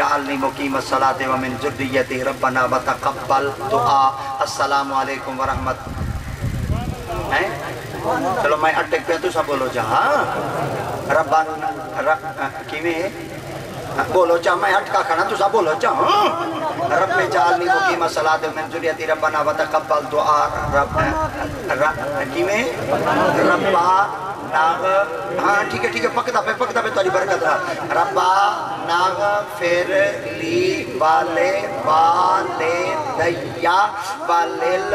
जालनी मुकीम सलाते व मिन जुर्रियती रब्बना व तक़ब्बल दुआ अस्सलाम वालेकुम व रहमत हैं चलो मैं अटक पे तू सब बोलो जा हाँ रब्बा किवें बोलो चा मैं अटका खड़ा तू सब बोलो चा हाँ रब जालनी मुकीम सलाते व मिन जुर्रियती रब्बना व तक़ब्बल दुआ रब किवें रब्बा नाग हाँ ठीक है ठीक है पकदा पे पकदा पे तारी बरकत रहा। रब्बा, नाग, फिर ली, वाले वाले, दैया, वालिल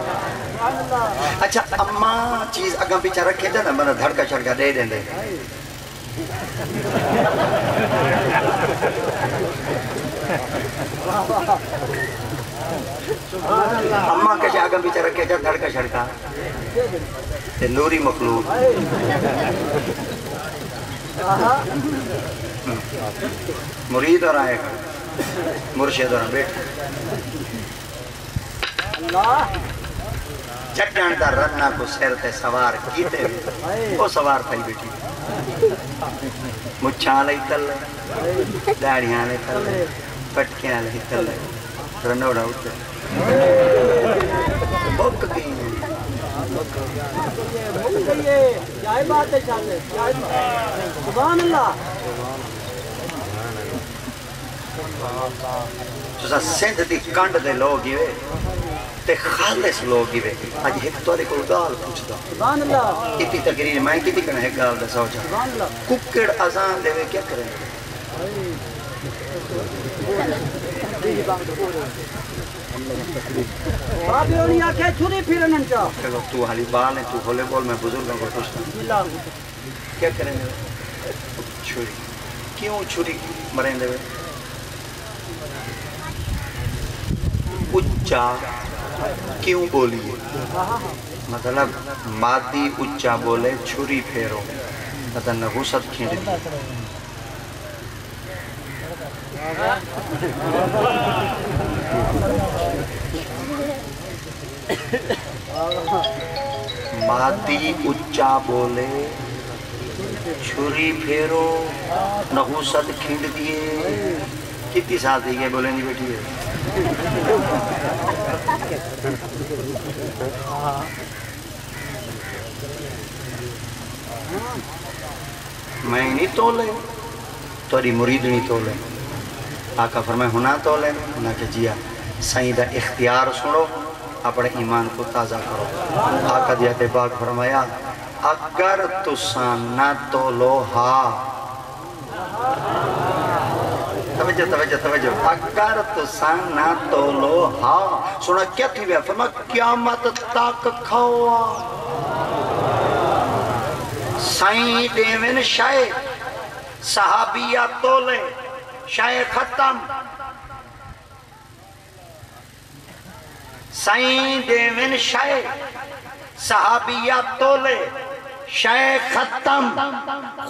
अच्छा अम्मा चीज़ अगर पीछा रखे थे ना मतलब धड़का छड़का दे देंदे अम्मा के आगे पीछे रखे थे धड़का छड़का नूरी मखलूक। मुरीद और आए मुर्शिद और बैठ। चट्टान दा रन्ना को सिर ते सवार कीते वो सवार थई बेटी मुच्छां लई तल दाढ़ियाँ लई तल पटकियाँ लई तल रनोड़ा उते बुक गई तुसा सिंध दी कंड दे लोग ही वे ते खालिस लोग ही वे अज एक तोरे कोल गाल पूछदा इतनी तकरीर मैं किती कने है गाल दसाओ जा कुकड़ अजान देवे क्या करे चलो तू हाली बाल है तू होले बोल मैं बुज़ुर्गों को पूछता क्या करेंगे छुरी क्यों छुरी मरेंगे उच्चा क्यों बोलिए? मतलब मादी उच्चा बोले, छुरी फेरो। मतलब नहुसत खींच दी मादी उच्चा बोले, छुरी फेरो नहुसत खींच दिए। कितनी साल दी बोले नहीं बेटी? मैं नहीं तोले तोरी मुरीदनी तोले आका फरमाए, हुना तोले हुना के जिया सही दा इख्तियार सुनो, अपने ईमान को ताज़ा करो। आका दिया ते बाग फरमाया, अगर तुसा ना तोलो हा तवज्जो तवज्जो तवज्जो। अगर तुसा ना तोलो हा सुना, क्या थी वे? फरमा क़यामत तक खाओ? साईं देवन शाय, सहाबिया तोले, शाय खत्म। साईं देवन शाय, सहाबिया तोले, शय खत्म।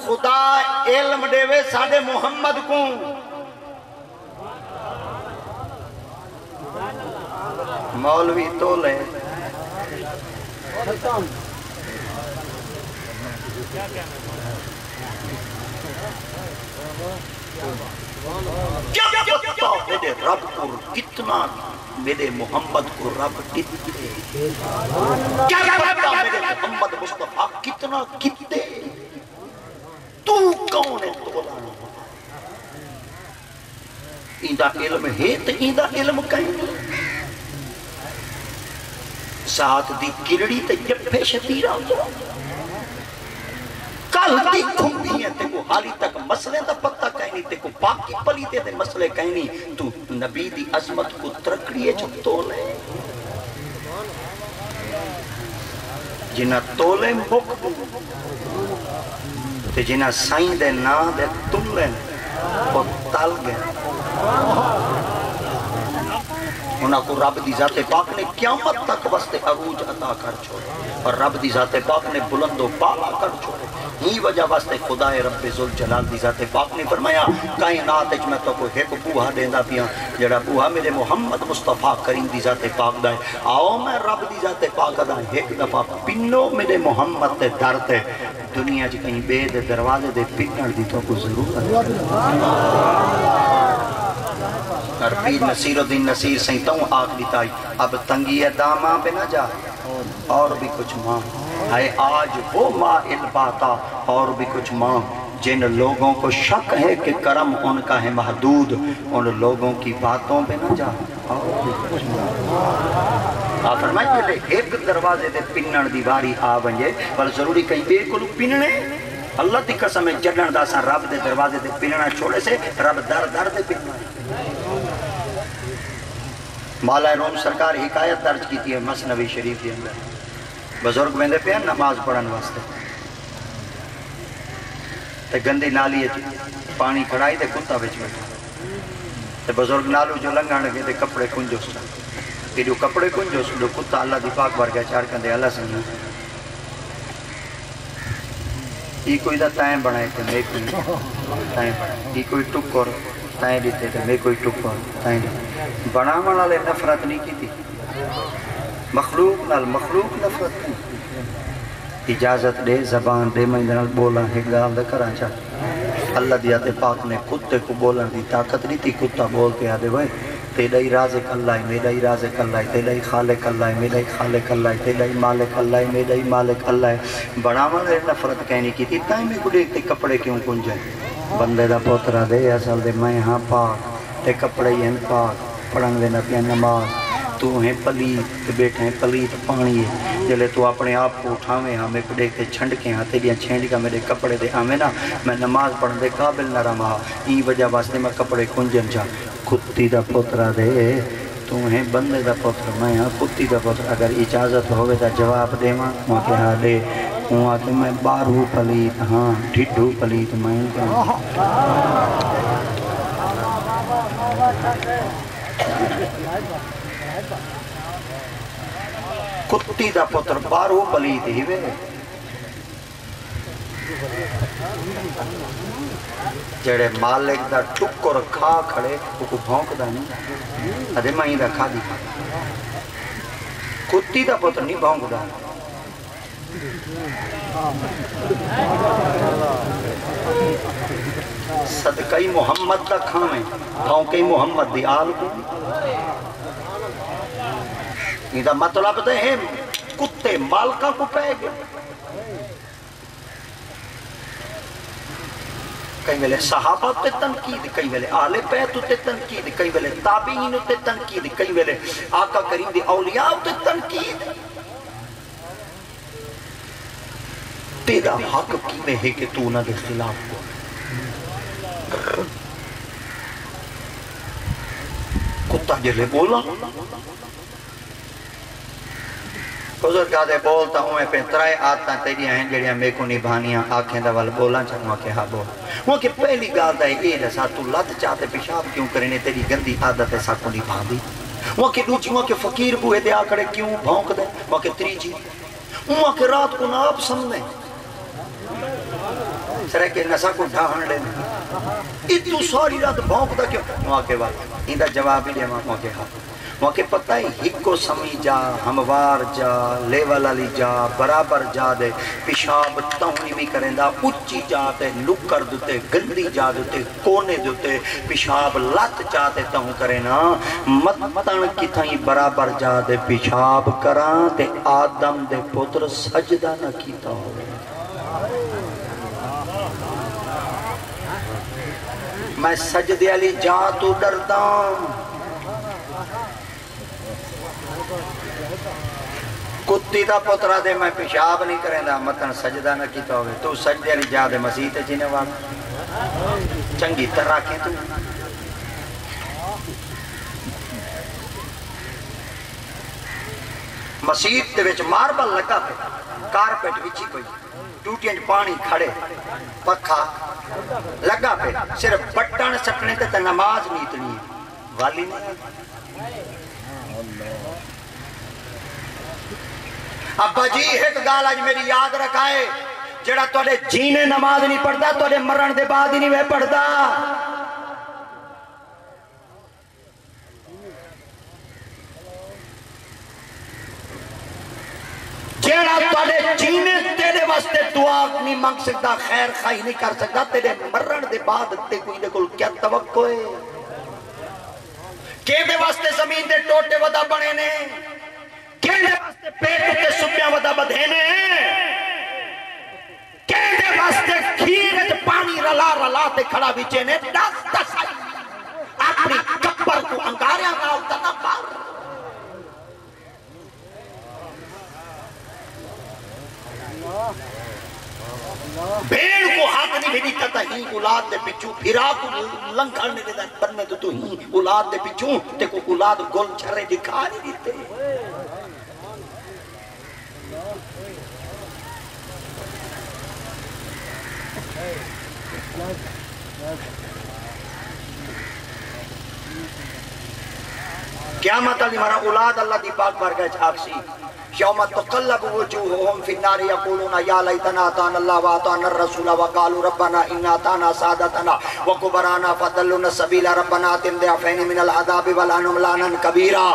खुदा इल्म देवे साडे मोहम्मद को। मौलवी तोले। क्या पता मेरे रब को कितना मेरे मोहम्मद को रब कितने। क्या पता मेरे मोहम्मद मुस्तफ़ा कितना कितने। तू कौन है तोला? इंदा इल्म है तो इंदा इल्म कहीं साथ दी किरड़ी ते जफे शतीरा कल दी खुंबी है ते को हाली तक मसले दा पता नहीं ते को बाकी पली ते मसले कहीं नहीं तू नबी दी अजमत को तरकड़िए च तोले। जिन्ना तोले मुक ते जिन्ना साईं दे ना दे तुले वो तल गए। उनको रब की जाते पाक ने क्यामत तक अरूज कर छोड़े और रब की जाते पाक ने बुलंदो पाला कर छोड़े ही वजह वास्ते खुदा जुल जलाल की जाते पाक ने फरमाया मैं तो कोई एक बूहा देंदा पिया बूहा मेरे मोहम्मद मुस्तफ़ा करीम की जाते पाक आओ मैं रब की जाते पाक एक दफ़ा मेरे मोहम्मद ते दर ते दुनिया च कहीं दरवाजे दे दी तो को ज़रूरत और पीर नसीरुद्दीन नसीर सही तो आख दिताई अब तंगी है दामा पे ना जा, और भी कुछ माँ। है आज वो माँ इलबाता और भी कुछ माँ। जिन लोगों को शक है कि कर्म उनका है महदूद, उन लोगों की बातों पे ना जा फरमाए एक दरवाजे ते पिनण दी बारी आ वञे, पर ज़रूरी कहीं ॿिए को अल्लाह की कसम है जॾण दा असां रब दे दरवाजे ते पिनणा छोड़े से, रब दर दर ते पिनणा माला रोम सरकार हिकायत दर्ज की थी मसनवी शरीफ के अंदर। बुज़ुर्ग वेंदे पे नमाज़ पढ़ने वास्ते। ते गंदी नाली पानी खड़ाई ते कुत्ता बिच बैठा। ते बुज़ुर्ग नालू जो लंघण लगे, ते कपड़े कुंजोस एॾो कपड़े कुंजोस एॾो कुत्ता अल्लाह दी पाक वर्गा चार कंदे, अल्लाह संग। ई कोई तैं ते मैं कोई तैं बनाए ई कोई टुक और तैं ॾिठे ते मैं कोई और तैं बनावन नफरत नहीं की मखलूक नाल मखलूक नफरत नहीं इजाज़त दे, जबान दे, मैं बोला, एक गाल करा चा। अल्लाह दिया ते पाक ने कुत्ते को बोलन दी ताकत नहीं थी कुत्ता बोल के आदे भाई तेरा ही राज अल्लाह है, मेरा ही राज अल्लाह है, तेरा ही खालिक अल्लाह है, मेरा ही खालिक अल्लाह है, तेरा ही मालिक अल्लाह है, मेरा ही मालिक अल्लाह है। बनावन नफरत कहनी की थी ताई मैं को देखते कपड़े क्यों कुंजे बंदे दा पोतरा दे असल दे मैं हाँ पाक ते कपड़े ही पाक। पढ़न देना पिया नमाज़। तू है पलीत बैठे हैं पलीत पानी है। जले तू अपने आप को उठावे हाँ मेरे को देख के छंड के हाँ तेरिया छेंडिका मेरे कपड़े दे आवे ना, मैं नमाज़ पढ़न दे काबिल न रहा ई वजह वास्ते मैं कपड़े कुंजन जा कुत्ती का पुत्रा दे तू है बंदे का पुत्र मैं हाँ कुत्ती का पुत्र अगर इजाज़त हो तो जवाब देव। वहाँ के हाँ दे वहाँ के मैं बारू पलीत हाँ ढिडू पलीत मैं कुत्ती का पुत्र बारो बली देवे जड़े मालिक का टुकर खा खड़े वो भौंकदा नहीं। अदे मई का खा दी कुत्ती का पुत्र नहीं भौंकदा। सदकई मोहम्मद का खावे भौंके मोहम्मद दी आल को। इदा मतलब तो है, कुत्ते मालका को पै गए कई वेले सहाबा ते तनकीद, कई वेले आले बैत ते तनकीद, कई वेले ताबीन ते तनकीद, कई वेले आका करीम दी औलिया ते तनकीद। तेरा हक किवें है कि तू ना दे खिलाफ हो? कुत्ता ज़िले बोला, बुज़ुर्ग आदे बोलता हूँ पे त्राए आदत तेरिया हैं जड़िया मेरे को निभानिया। आखें वाल बोला चाहूँ के हाँ बोल। वो कि पहली गाल दा ये दसा तू लत चाहते पेशाब क्यों करने तेरी गंदी आदत है साको निभा दी वो कि दूजी वो कि फकीर बूहे दे आकड़े क्यों भौंक दे वो कि त्रीजी वो कि रात को ना आप समझे? सर के नशा को ढाहन ले इतू सारी रात भौंकदा क्यों वहाँ के बाद इंदा जवाब ही दे वहाँ के हाँ मूंखे पता ही हिको समी जा हमवार जा लेवल वाली जा बराबर जा दे पेशाब तौनी भी करेंदा उच्ची जा ते नुकर दुते गंदी जा दुते कोने दुते पेशाब लत जा ते तहु करे ना मतन किथाई बराबर जा दे पेशाब करा ते आदम दे पुत्र सजदा न कीता हो मैं सजदे वाली जा तो डरदा कुत्ती का पुत्रा दे मैं पेशाब नहीं करेंदा मतन सजदा न किया हो तू सजदे नहीं जा दे मसीह जिन्हें वाग। चंगी तरह के तू। मसीत मार्बल लगा पे, कारपेट बिछी कोई। टूटियाँ पानी खड़े। पखा लगा पे, सिर्फ़ बटन सकने ते नमाज़ नहीं इतनी। वाली नहीं अब्बा जी, एक गाल आज मेरी याद रखाए जेड़ा तोड़े जीने नमाज़ नहीं पढ़ता तोड़े मरण के बाद ही नहीं वह पढ़ता जेड़ा तोड़े जीने तेरे वास्ते दुआ नहीं मांग सकता, खैर खाई नहीं कर सकता, तेरे मरण के बाद कोई क्या तवक्को है? ज़मीन दे टोटे बने ने? खीर रला खड़ा को अंगारियाँ भेड़ को हक नहीं भेड़ी कहता ही औलाद दे पिछू फिरा को लंघन ने दे बनने तो तू ही औलाद दे पिछू ते को औलाद गोल छरे दिखा नहीं देते। क्या मतलब हमारा औलाद अल्लाह दी पाक बारगाह च आखसी यौम तक़ल्लबु वजूहुहुम फिन्नार यक़ूलूना, या लैतना अताना अल्लाह व अताना रसूल व क़ालू रब्बना इन्ना अताना सादतना व कुबराना फदल्लुना सबीला रब्बना आतिम ज़िअफ़ैन मिनल अज़ाबि व लअनहुम लअनन कबीरा।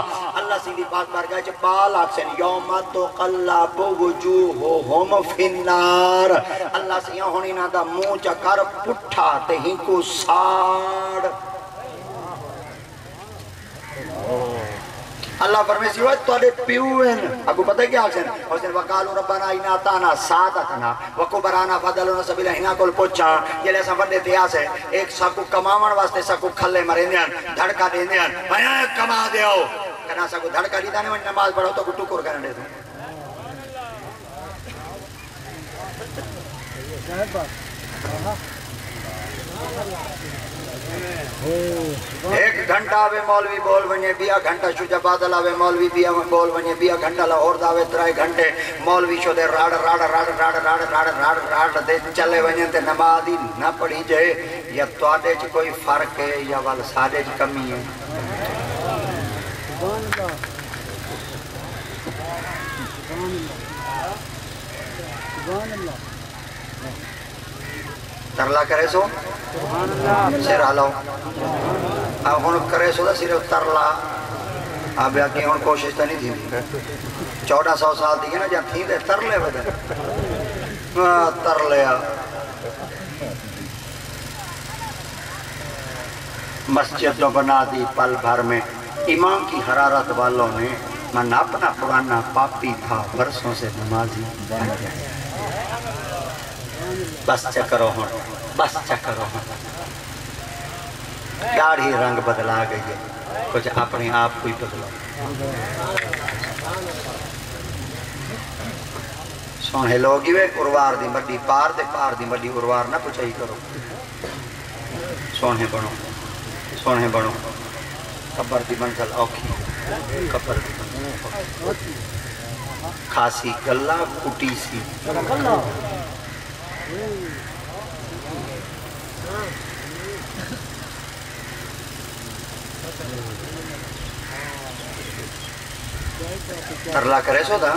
अल्लाह सीधी पाक बारगाह च बाल आखसन यौम तक़ल्लबु वजूहुहुम फिन्नार। अल्लाह से होनी ना दा मुँह च कर पुठा ते ही को साड़। अल्लाह परमेश्वर हुआ तोड़े पियू हैं अगु पता है क्या आखन हुसैन वकालु रब्बना इना ताना सादतना वको बराना फदलना सबीला हिना कोल पोचा जेले सा वडे इतिहास है एक साकू कमावण वास्ते साकू खल्ले मरेंदे धड़का देंदे भया कमा देओ कना साकू धड़का दीदा ने नमाज़ पढ़ो तो गुटू कोर करने दे एक घंटा आवे मौलवी बोल वने बिया घंटा शुजा बादल आवे मौलवी, बिया बोल वने बिया घंटा लाहौर दावे त्राई घंटे। मौलवी शो राड़ राड़ राड़ राड़ राड़ राड़ राड़ राड़ दे चले वने ते नमाज़ ही ना पढ़ी जाए। या तवाडे च कोई फ़र्क है या वल साडे च कमी है? तरला करे सो। सिर अब करे सो सिर्फ़ तरला अब अगे कोशिश तो नहीं थी चौदह सौ साल थी ना थी तो तरले बदे तर लिया मस्जिद तो बना दी पल भर में इमाम की हरारत वालों ने मन अपना पुराना पापी था बरसों से नमाजी बन गया बस चकरो हूँ बस चकरो हूँ दाढ़ी रंग बदला गई है। कुछ अपने आप को ही बदलो। सोहे लोग वे उर्वार दी मड्डी, पार दे, पार दी मड्डी उर्वार ना पुछाई करो। सोने बनो सोने बनो। कब्र दी मंजिल औखी दी मंजिल खासी गल्ला कुटी सी। तरला करे सो दा?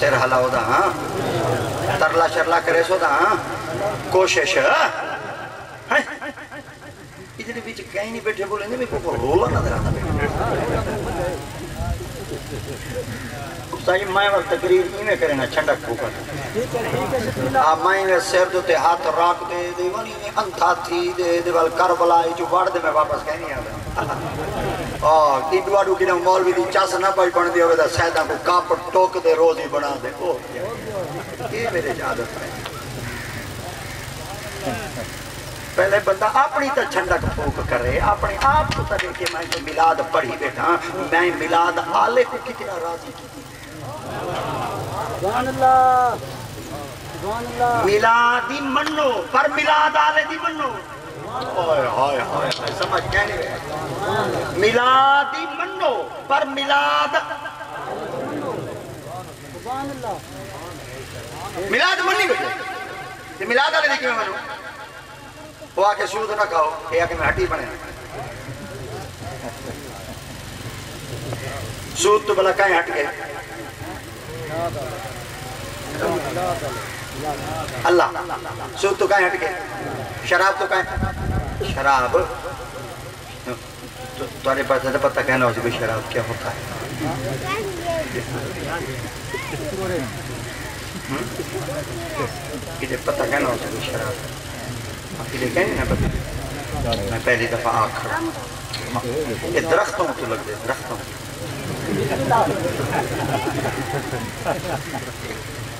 सिर हलाओ दा हाँ? तरला शरला करे सो दा हाँ? कोशिश, हैं? इधर बीच कहीं नहीं बैठे बोले मेरे को रोला नज़र आता साईं, मैं तकरीर इवें करे ना, छंडक फूकन आ मैं सिर दे हाथ रख दे दे वनी अंधा थी दे दे वल करबला जो वड़ दे, मैं वापस कहीं नहीं आ, की दुआ डू मौलवी दी चस ना पई बन दी होवे ता सैदा को कप टोक दे, रोज बना दे। ओ ये मेरे आदत है। पहले बंदा अपनी तो छंडक फूक करे, अपने आप को तो देखे मैं तो मिलाद पढ़ी बैठा, मैं मिलाद आले को कितना राज़ी मिलादी मनो पर मिलाद आले दी मनो समझ क्या नहीं। मिलादी मनो पर मिलाद मिलाद मनी मिलाद आले दी क्यों मनो। वो आके सूद ना खाओ, ये आके मैं हड्डी बने। सूद तो भला कहीं हट गए अल्लाह सूद तो कहीं हट गए शराब तो कहीं शराब? तो तुम्हारे पास तो पता कहना हो भाई शराब क्या होता है। किसे पता कहना हो भाई शराब। मैं पहली दफ़ा आग खड़ा ये दरख्तों तो लग गए दरख्तों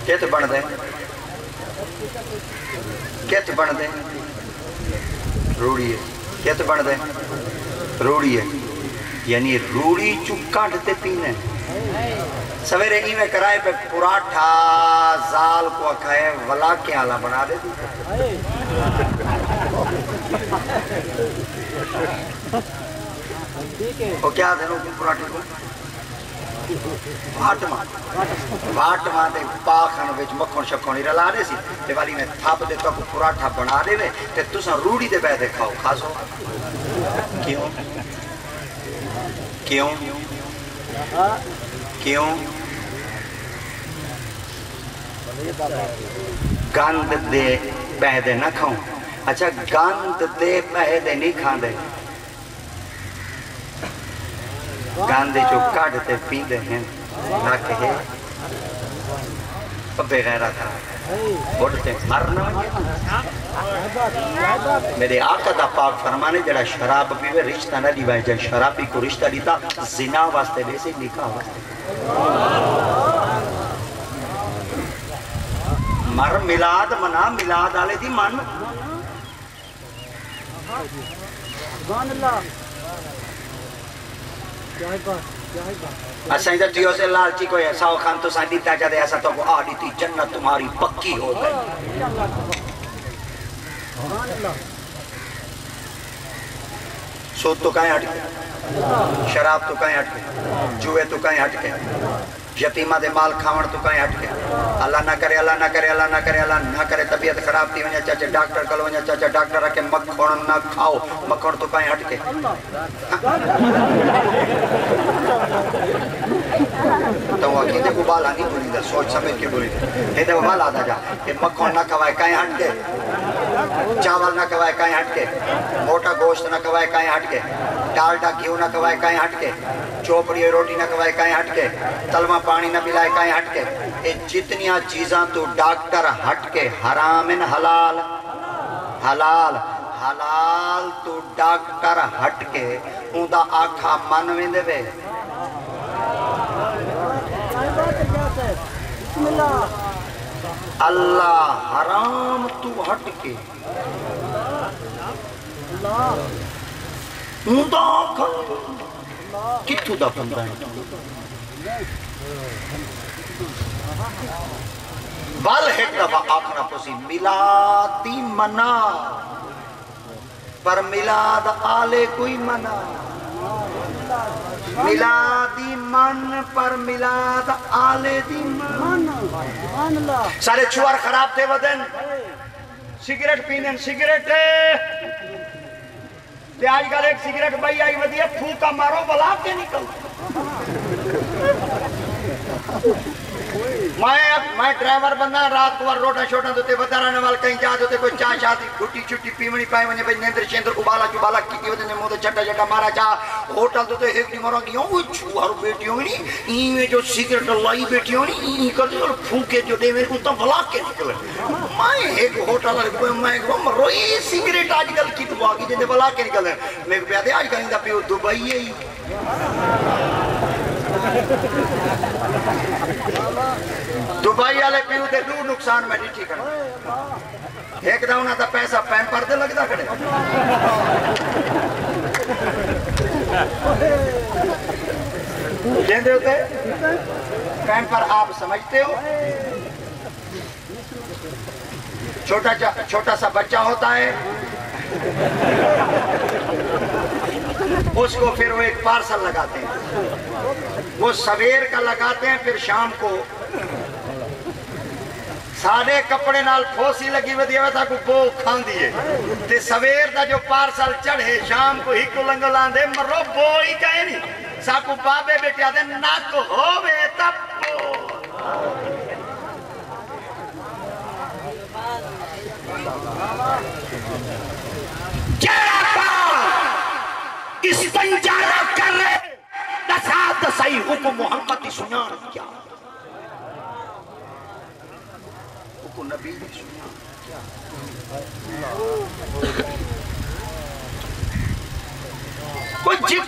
कित बनते कित बनते रूड़ी है कित बनते रूड़ी है यानी रूड़ी चू कट पीने सवेरे इवें कराए पे पुराठा जाल को खाए वला के आला बना दे वो क्या देनो पुराठे को? दे मक्खन रला दे ने दे तो पराठा बना देवे। ते तुसा रूड़ी दे खाओ, खासो। क्यों? क्यों? क्यों? गंद दे ना खाऊं। अच्छा गंद दे पैदे नहीं खाते गंद जो कढ़ते पीते हैं ना कहे बेगैरा था उठते मरना मेरे आका दा पाक फरमाने जड़ा शराब पीवे, रिश्ता ना दिवाए जब शराबी को रिश्ता दीता जिना वास्ते वैसे निकाह वास्ते। मर मिलाद मना, मिलाद आले दी मन। असां जियो से लालची को ऐसा खान तो सा दीता जाते ऐसा तो को आड़ी थी जन्नत तुम्हारी पक्की हो गई। सूद तो कहीं हट गया शराब तो कहीं हट गया जुए तो कहीं हट गया यतीमा दे माल खावण तो कहीं हट गया अल्लाह ना करे अल्लाह ना करे अल्लाह ना करे अल्लाह ना करे तबीयत खराब थी वने चाचे डॉक्टर कल वने चाचा डॉक्टर के मक्खण ना खाओ मक्खण तो कहीं हट के तो वो को बाल आनी बोली दा सोच समझ के बोली हे दे बाल जा ये मक्खण ना खवाए कहीं हट के चावल ना खवाए कहीं हट के मोटा गोश्त ना खवाए कहीं हट के डालडा घी ना खवाए कहीं हट के चोपड़ी रोटी ना खवाए कहीं हट के तलवा पानी ना पिलाए कहीं हट के ये जितनिया चीजा तो डॉक्टर हट के हराम इन हलाल हलाल हलाल तो डॉक्टर हट के उदा आखा मन में अल्लाह हराम तू हट के। उदा आखा बंदा है? बल एक दफ़ा आखना पसी मिलादी मना। पर मिलाद आले कोई मना। मिलादी मन पर मिलाद आले दी मन सारे छुआर खराब थे वदन सिगरेट पीने सिगरेट। ते आजकल एक सिगरेट भाई आई वधिया फूका मारो बलाब के निकल। मैं ड्राइवर बंदा रात को रोटा दोते बता रहने वाले कहीं जा दोते कोई चाय शादी गुट्टी छुट्टी, पीवनी पाए वने भाई नेंद्र चेंद्र उबाला चुबाला की ने मोदे छट्टा छट्टा मारा, जा होटल दोते एक नी मरो की ओ ई में जो सिगरेट लाई बेटियों नी, ई कर दे फूके जो दे को तो भला के निकले। मैं एक होटल मैं रोई सिगरेट आजकल की की दे भला के निकले। मैं पे दे आजकल दा पियो दुबई है दुबई वाले पीऊ दू नुकसान मैं नहीं करना। एक तो उन्होंने पैसा, पैन पर दे लगता खड़े। लेंदे होते? कहने पर आप समझते हो? छोटा छोटा सा बच्चा होता है। उसको फिर वो एक पार्सल लगाते हैं। वो सवेर का लगाते हैं, फिर शाम को सारे कपड़े नाल फोसी लगी वधी है ताकू बो खांदी है। ते सवेर दा जो पार्सल चढ़े, शाम को हिक लंग लांदे मरो बो ही कहे नहीं साकू बाबे बेटे आदे, नक होवे तब बो इस्तंजा ना कर रहे दसात सही हुक्म मोहम्मद की सुना क्या। हुक्म नबी ने सुना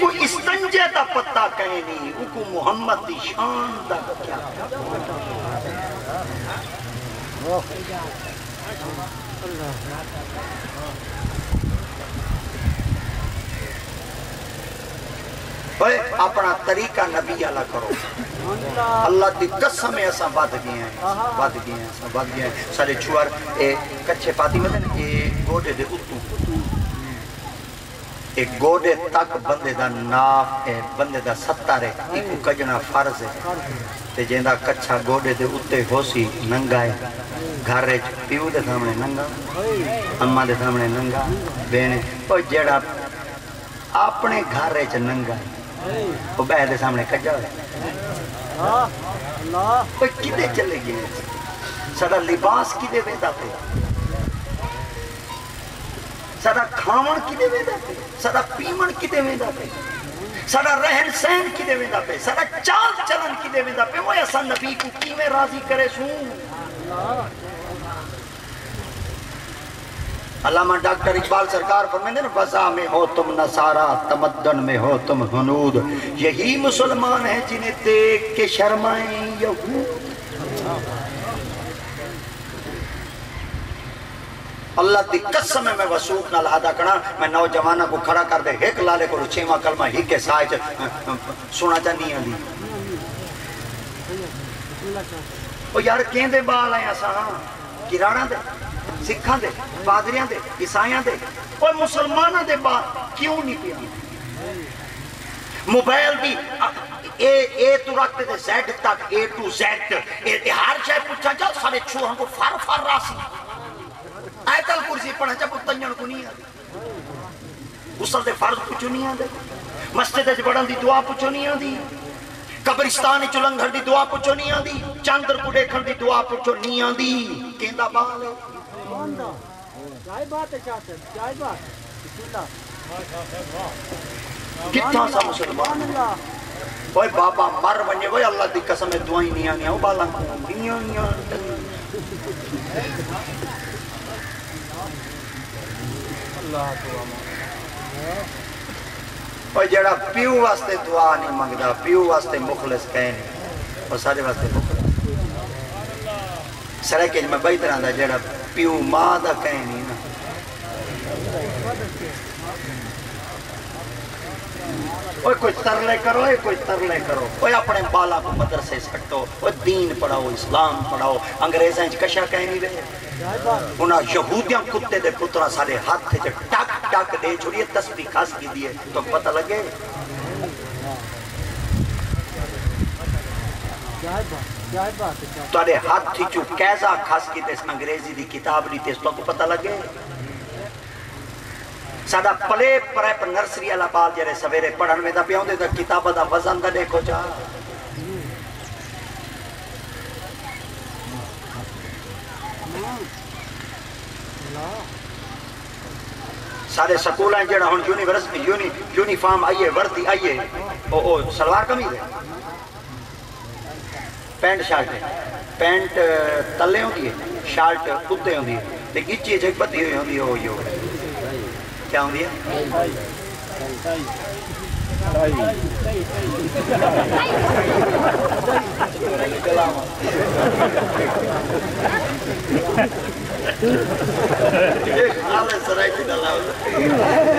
को इस्तंजे दा पत्ता कहे नहीं हुक्म मोहम्मद की शान क्या। ओए अपना तरीका नबी वाला करो। अल्लाह दी कसम असा वध गए हैं वध गए हैं असा वध गए हैं। सारे छुआर, ए कच्चे पाती में ए गोडे दे उत्तू। एक गोडे तक बंदे दा नाफ है, बंदे दा सत्तर है एक कजना फ़र्ज़ है। ते जेंदा कच्चा गोडे दे उत्ते होसी, नंगा है। घर प्यू दे सामने नंगा, अम्मा दे सामने नंगा बेने ओ जेड़ा अपने घर च नंगा है। ਉਹ ਬੈਠ ਦੇ ਸਾਹਮਣੇ ਕੱਜਾ ਹੋਇਆ ਕੋਈ ਕਿਤੇ ਚਲੇ ਗਏ ਸਾਡਾ ਲਿਬਾਸ ਕਿਤੇ ਵੇਦਾ ਤੇ ਸਾਡਾ ਖਾਵਣ ਕਿਤੇ ਵੇਦਾ ਤੇ ਸਾਡਾ ਪੀਵਣ ਕਿਤੇ ਵੇਦਾ ਤੇ ਸਾਡਾ ਰਹਿਣ ਸਹਿਣ ਕਿਤੇ ਵੇਦਾ ਪਏ ਸਾਡਾ ਚਾਲ ਚਲਨ ਕਿਤੇ ਵੇਦਾ ਪਏ ਉਹ ਅਸਾਂ ਨਬੀ ਨੂੰ ਕਿਵੇਂ ਰਾਜ਼ੀ ਕਰੇ ਸੂ अलामा डॉक्टर इकबाल सरकार फरमाते ना वजा में हो तुम नसारा, तमद्दन में हो तुम हनूद। यही मुसलमान है जिन्हें देख के शर्माए अल्लाह दी कसम है, मैं वसूख नाल अदा करा मैं नौजवाना को खड़ा कर दे एक लाले को छेवा कलमा ही के च सुना चाहनी आंदी ओ यार, केंदे बाल आए असा किराणा दे? सिखां दे पादरियाँ दे ईसाइयाँ दे और मुसलमाना दे बाल क्यों नहीं पिया मोबाइल भी ए ए तू रखते तक ए टू जेड ए हर शय पूछा जा सारे छुआ को फर फर रासी आयतल कुर्सी पढ़ा जा पुतंजन को नहीं आती गुसल दे फ़र्ज़ पुछो नहीं आते मस्जिद पढ़न दी दुआ पुछो नहीं आती कब्रिस्तान च लंघण दी दुआ पुछो नहीं आती चंद्र को देखण दी दुआ पुछो नहीं आती केंदा बाल क्या बात है चाचा क्या बात बिस्मिल्लाह कितना सा मुसलमान? ओए बाबा मर वने ओए अल्लाह दी कसम है दुआई नहीं आनी ओ बाला। निया निया। ओए जेड़ा प्यू वास्ते दुआ नहीं मंगदा प्यू वास्ते मुखलिस कहे और सारे वास्ते मुखलिस। मैं बई तरह दा जेड़ा प्यू, माँ दा कहे नहीं ना। ओए, कोई तरले करो, ओए, कोई तरले करो। ओए, अपने बाला को मदरसे सट्टो ओए, दीन पढ़ाओ, इस्लाम पढ़ाओ। अंग्रेजां च कशा कह नहीं रहे उन्हें यहूदियाँ कुत्ते दे पुत्रा सारे हाथ च टक टक दे छोड़िए, तस्बीह खास की दिए तो पता लगे? क्या बात क्या बात है चाचा ਤੁਹਾਡੇ ਹੱਥ ਚੋਂ ਕੈਸਾ ਖਸ ਕੇ ਤੇ ਅੰਗਰੇਜ਼ੀ ਦੀ ਕਿਤਾਬ ਲਈ ਤੇ ਇਸ ਤੋਂ ਪਤਾ ਲੱਗੇ ਸਾਡਾ ਪਲੇ ਪ੍ਰੈਪ ਨਰਸਰੀ ਵਾਲਾ ਬਾਲ ਜਿਹੜੇ ਸਵੇਰੇ ਪੜਨ ਵੇਦਾ ਪਿਆ ਉਹਦੇ ਤਾਂ ਕਿਤਾਬਾਂ ਦਾ ਵਜ਼ਨ ਦਾ ਦੇਖੋ ਚਾ ਸਾਡੇ ਸਕੂਲਾਂ 'ਚ ਜਿਹੜਾ ਹੁਣ ਯੂਨੀਵਰਸਿਟੀ ਯੂਨੀ ਯੂਨੀਫਾਰਮ ਆਈਏ ਵਰਦੀ ਆਈਏ ਉਹ ਉਹ ਸਲਵਾਰ ਕਮੀਜ਼ पैंट शर्ट है। पैंट तले होती है, शर्ट कुत्ते होती है। तो चीज़ एक बदी हुई होंगी हो यो। क्या होती है?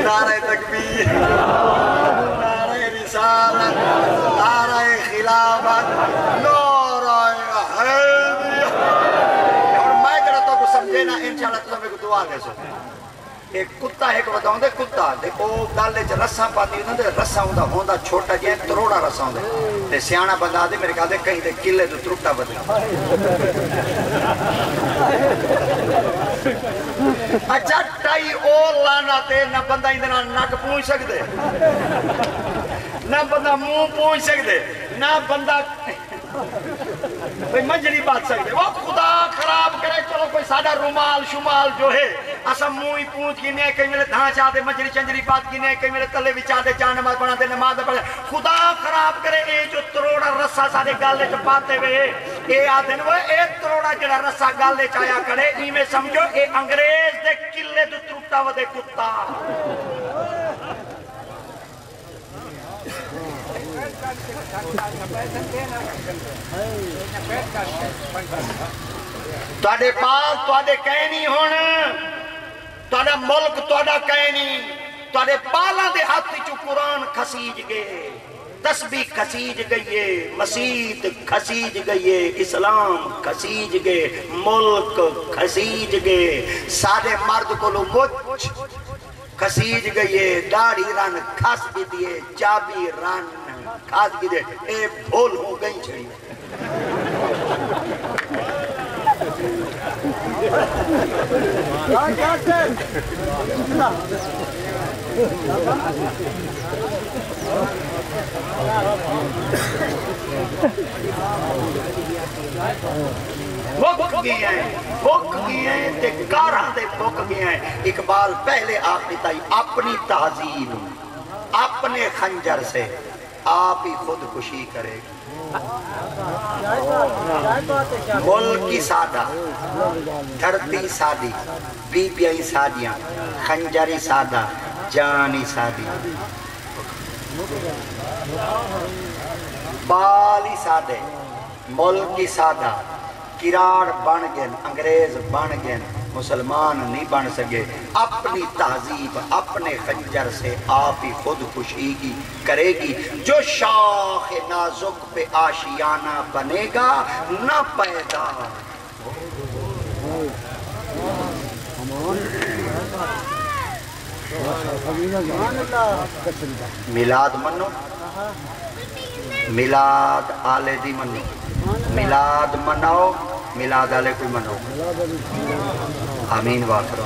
नारा तकबीर। नारे ना इंशाल्लाह तुम मेरे को दुआ देसो एक कुत्ता एक बताऊंदे कुत्ता देखो गल च रस्सा पाती हुंदे रस्सा हुंदा होंदा छोटा जे तरोड़ा रस्सा हुंदे ते सियाना बंदा दे मेरे ख्याल दे कहीं दे किले तो त्रुट्टा बदला अच्छा टाई ओ लाना ते ना बंदा इंदे नाल नक पूंछ सकदे ना बंदा मुँह पूंछ सकदे ना बंदा भाई मंजरी बात सकते वो खुदा खराब करे, चलो कोई सादा रुमाल शुमाल जो है, असम मुँह ही पूछ गिने कई मेरे ढांचा दे मंजरी चंजरी बात गिने कई मेरे तले विचा दे जान नमाज़ पढ़ा दे, नमाज़ पढ़े। खुदा खराब करे, ए जो तरोड़ा रस्सा सारे गाले च पाते वे, ए आदन वो, ए तरोड़ा जड़ा रस्सा गाले च आया करे, इमे समझो, ए अंग्रेज़ दे किले तो त्रुटा वदे कुत्ता। ਤੁਹਾਡੇ ਪਾਸ ਤੁਹਾਡੇ ਕਹਿ ਨਹੀਂ ਹੁਣ ਤੁਹਾਡਾ ਮੁਲਕ ਤੁਹਾਡਾ ਕਹਿ ਨਹੀਂ ਤੁਹਾਡੇ ਪਾਲਾਂ ਦੇ ਹੱਥ ਚ ਕੁਰਾਨ ਖਸੀਜ ਗਏ तस्बी खसीज गई है मसीद खसीज गई है इस्लाम खसीज गए मुल्क खसीज गए सारे मर्द को मुछ खसीज गई है दाढ़ी रन खस भी दिए चाबी रन खास भी दे। ए, भूल हो गई ते कारा इकबाल, पहले आप अपनी तहजीब अपने खंजर से। आप ही करेगी बात है क्या मुल्क सादा, धरती सादी बीबियाई सादियाँ, खंजरी सादा, जानी सादी। बाली सादे, मुल्क की सादा किराड़ बन गए, अंग्रेज़ बन गए। मुसलमान नहीं बन सके। अपनी तहजीब अपने खंजर से आप ही खुदकुशी की करेगी। जो शाख नाजुक पे आशियाना बनेगा, ना पैदा मिलाद मनो मिलाद आले दी मनो मिलाद मनाओ मिलाद आले को मनाओ। आमीन वाखरो